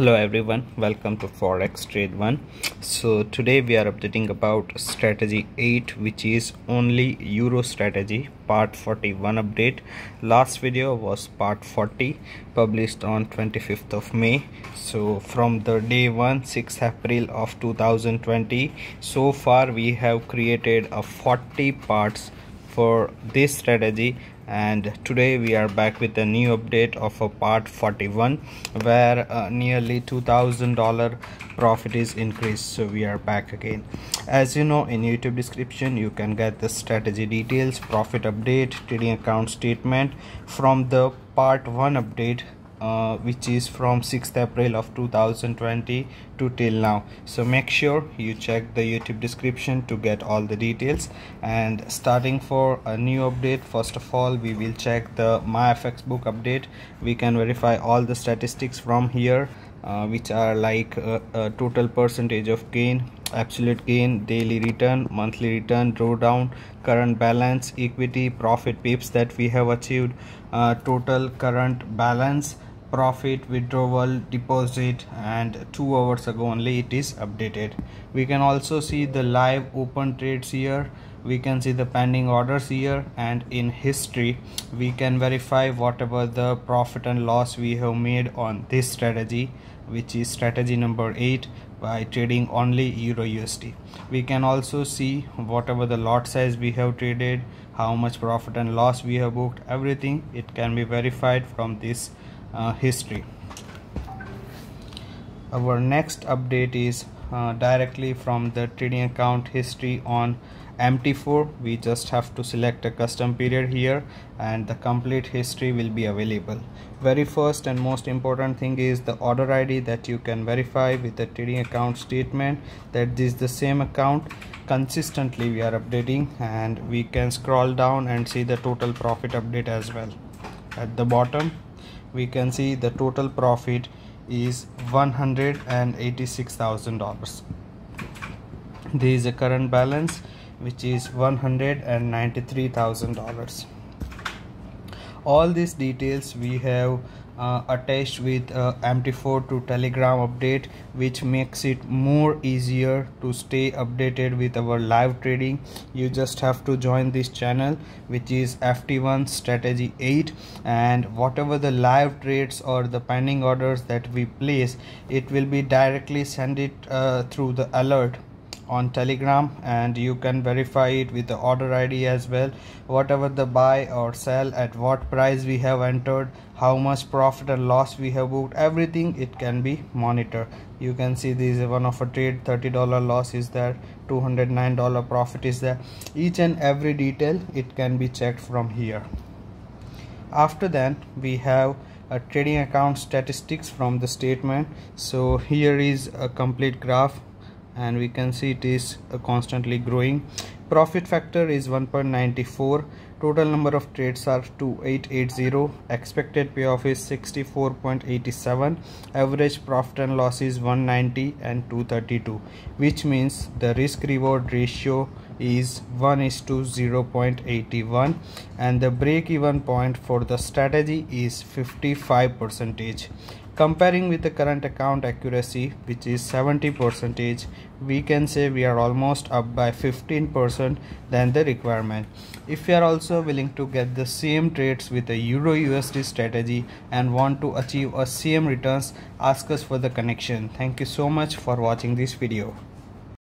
hello everyone. Welcome to forex trade one. So today we are updating about strategy 8 which is only euro strategy part 41 update. Last video was part 40 published on 25th of may. So from the day 1 6th april of 2020 so far we have created a 40 parts for this strategy and today we are back with a new update of a part 41 where uh, nearly $2000 profit is increased. So we are back again. As you know in youtube description you can get the strategy details profit update trading account statement from the part 1 update uh, which is from 6th April of 2020 to till now. So make sure you check the YouTube description to get all the details. And starting for a new update first of all we will check the MyFX book update. We can verify all the statistics from here uh, which are like uh, total percentage of gain absolute gain daily return monthly return drawdown current balance equity profit pips that we have achieved uh, total current balance profit withdrawal deposit and two hours ago only it is updated. We can also see the live open trades here. We can see the pending orders here. And in history we can verify whatever the profit and loss we have made on this strategy which is strategy number 8 by trading only euro usd we can also see whatever the lot size we have traded how much profit and loss we have booked everything it can be verified from this uh, history. Our next update is uh, directly from the trading account history on MT4 we just have to select a custom period here and the complete history will be available. Very first and most important thing is the order ID that you can verify with the trading account statement that this is the same account. Consistently we are updating and we can scroll down and see the total profit update as well. At the bottom we can see the total profit is $186,000 there is a current balance which is $193,000 all these details we have uh, attached with uh, MT4 to Telegram update which makes it more easier to stay updated with our live trading. You just have to join this channel which is FT1 strategy 8 and whatever the live trades or the pending orders that we place it will be directly send it uh, through the alert on telegram and you can verify it with the order id as well. Whatever the buy or sell at what price we have entered how much profit and loss we have booked everything it can be monitored. You can see this is one of a trade 30 dollar loss is there 209 dollar profit is there. Each and every detail it can be checked from here. After that we have a trading account statistics from the statement. So here is a complete graph and we can see it is uh, constantly growing. Profit factor is 1.94 total number of trades are 2880 expected payoff is 64.87 average profit and loss is 190 and 232 which means the risk reward ratio is 1 is to 0.81 and the break even point for the strategy is 55 percentage. Comparing with the current account accuracy which is 70 percentage we can say we are almost up by 15 percent than the requirement. If you are also willing to get the same trades with a euro usd strategy and want to achieve a same returns ask us for the connection. Thank you so much for watching this video